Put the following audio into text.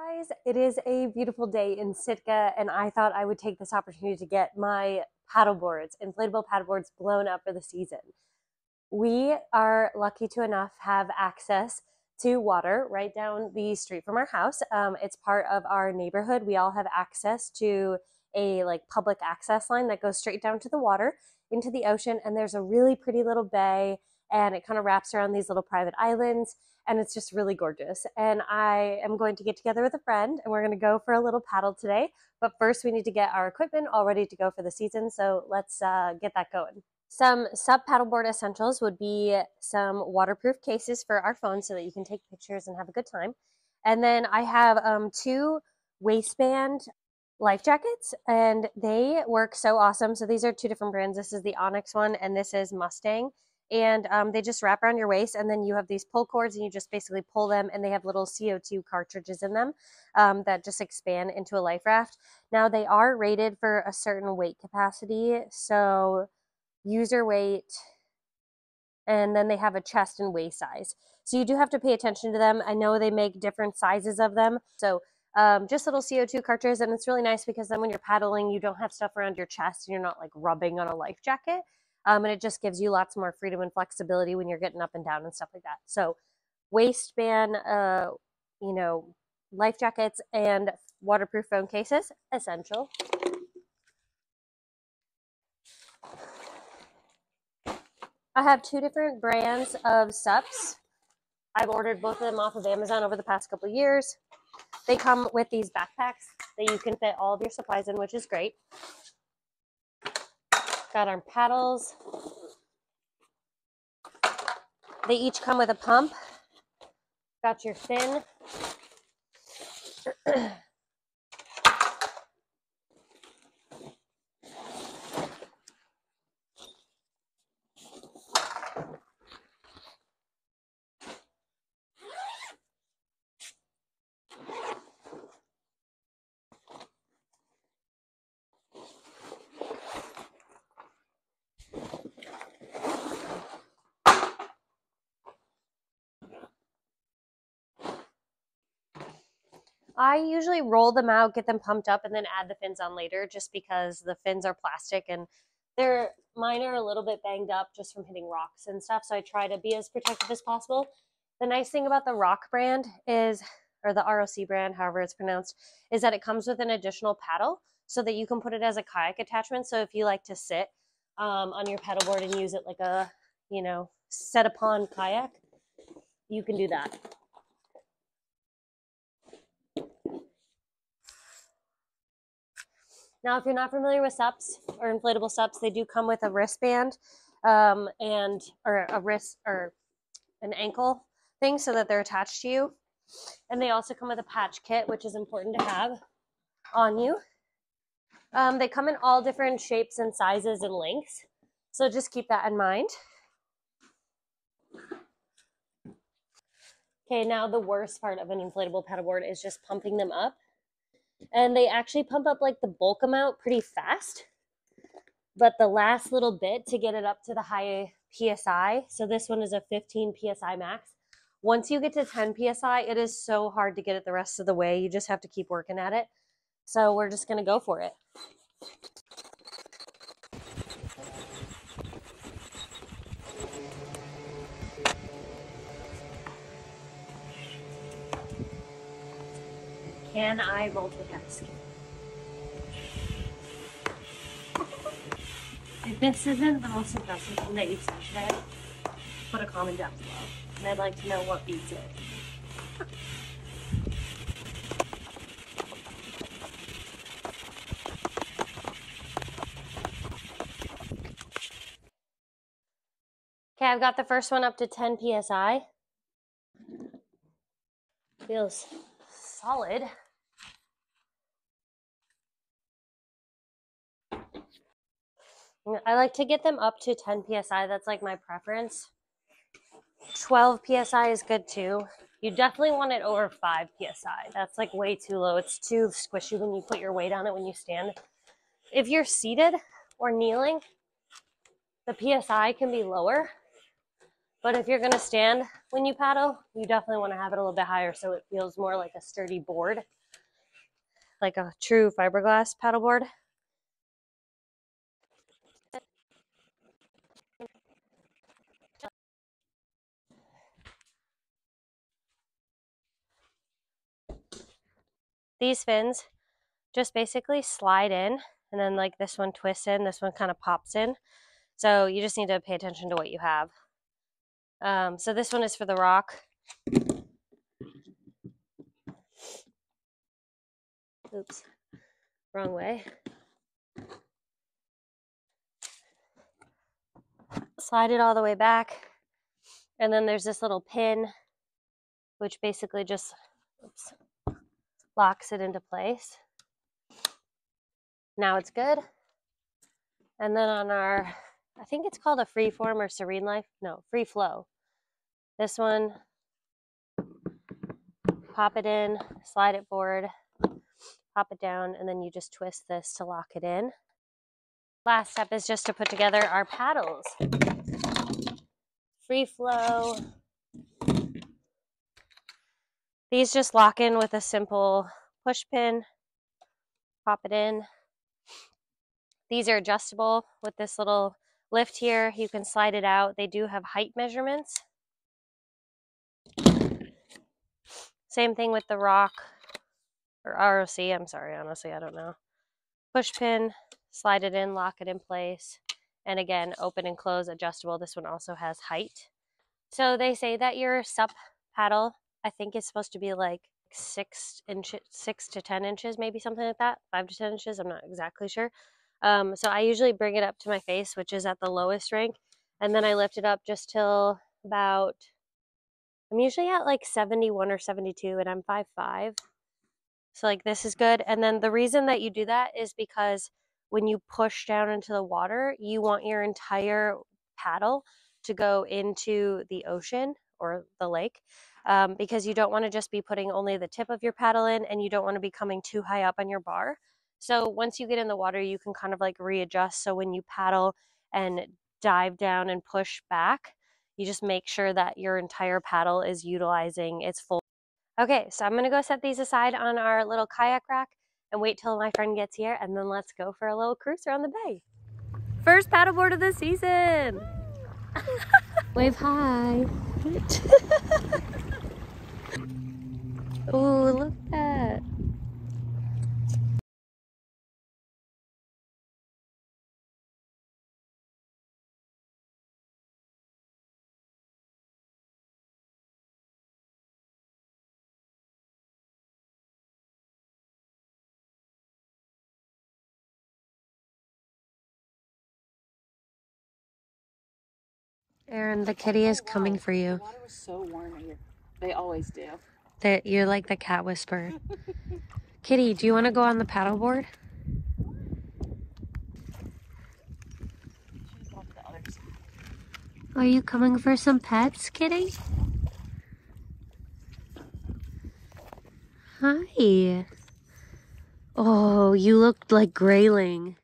guys, it is a beautiful day in Sitka, and I thought I would take this opportunity to get my paddle boards, inflatable paddle boards, blown up for the season. We are lucky to enough have access to water right down the street from our house. Um, it's part of our neighborhood. We all have access to a like public access line that goes straight down to the water into the ocean, and there's a really pretty little bay, and it kind of wraps around these little private islands and it's just really gorgeous. And I am going to get together with a friend and we're going to go for a little paddle today. But first, we need to get our equipment all ready to go for the season. So let's uh, get that going. Some SUP paddleboard essentials would be some waterproof cases for our phones so that you can take pictures and have a good time. And then I have um, two waistband life jackets and they work so awesome. So these are two different brands. This is the Onyx one and this is Mustang and um, they just wrap around your waist and then you have these pull cords and you just basically pull them and they have little co2 cartridges in them um, that just expand into a life raft. Now they are rated for a certain weight capacity so user weight and then they have a chest and waist size. So you do have to pay attention to them. I know they make different sizes of them. So um, just little CO2 cartridges, and it's really nice because then when you're paddling, you don't have stuff around your chest and you're not like rubbing on a life jacket um, and it just gives you lots more freedom and flexibility when you're getting up and down and stuff like that. So waistband, uh, you know, life jackets and waterproof phone cases, essential. I have two different brands of SUPs. I've ordered both of them off of Amazon over the past couple years. They come with these backpacks that you can fit all of your supplies in, which is great. Got our paddles. They each come with a pump. Got your fin. I usually roll them out, get them pumped up, and then add the fins on later just because the fins are plastic and they're mine are a little bit banged up just from hitting rocks and stuff. So I try to be as protective as possible. The nice thing about the Rock brand is, or the ROC brand, however it's pronounced, is that it comes with an additional paddle so that you can put it as a kayak attachment. So if you like to sit um, on your paddleboard and use it like a, you know, set upon kayak, you can do that. Now, if you're not familiar with SUPs or inflatable SUPs, they do come with a wristband um, and or a wrist or an ankle thing so that they're attached to you. And they also come with a patch kit, which is important to have on you. Um, they come in all different shapes and sizes and lengths. So just keep that in mind. Okay, now the worst part of an inflatable paddleboard is just pumping them up and they actually pump up like the bulk amount pretty fast. But the last little bit to get it up to the high PSI, so this one is a 15 PSI max. Once you get to 10 PSI, it is so hard to get it the rest of the way. You just have to keep working at it. So we're just going to go for it. Can I multitask? If this isn't the most impressive thing that you've said today, put a comment down below. And I'd like to know what beats it. Okay, I've got the first one up to 10 psi. Feels solid. I like to get them up to 10 psi. That's like my preference. 12 psi is good too. You definitely want it over 5 psi. That's like way too low. It's too squishy when you put your weight on it when you stand. If you're seated or kneeling, the psi can be lower. But if you're going to stand when you paddle, you definitely want to have it a little bit higher so it feels more like a sturdy board, like a true fiberglass paddleboard. These fins just basically slide in and then like this one twists in, this one kind of pops in. So you just need to pay attention to what you have. Um, so this one is for the rock. Oops, wrong way. Slide it all the way back. And then there's this little pin, which basically just oops, locks it into place. Now it's good. And then on our, I think it's called a free form or SereneLife. No, free flow. This one, pop it in, slide it forward, pop it down, and then you just twist this to lock it in. Last step is just to put together our paddles. Free flow. These just lock in with a simple push pin. Pop it in. These are adjustable with this little lift here. You can slide it out. They do have height measurements. Same thing with the rock or ROC. I'm sorry, honestly, I don't know. Push pin, slide it in, lock it in place. And again, open and close adjustable. This one also has height. So they say that your SUP paddle, I think is supposed to be like six inches, six to 10 inches, maybe something like that, five to 10 inches. I'm not exactly sure. Um, so I usually bring it up to my face, which is at the lowest rank. And then I lift it up just till about I'm usually at like 71 or 72 and I'm 5'5". So like this is good. And then the reason that you do that is because when you push down into the water, you want your entire paddle to go into the ocean or the lake um, because you don't want to just be putting only the tip of your paddle in and you don't want to be coming too high up on your bar. So once you get in the water, you can kind of like readjust. So when you paddle and dive down and push back, you just make sure that your entire paddle is utilizing its full. Okay, so I'm gonna go set these aside on our little kayak rack and wait till my friend gets here and then let's go for a little cruise around the bay. First paddleboard of the season. Wave hi. oh, look at that. Aaron, the kitty is coming for you. Oh, the water was so warm here. They always do. That you're like the cat whisperer. kitty, do you want to go on the paddleboard? Are you coming for some pets, kitty? Hi. Oh, you looked like Grayling.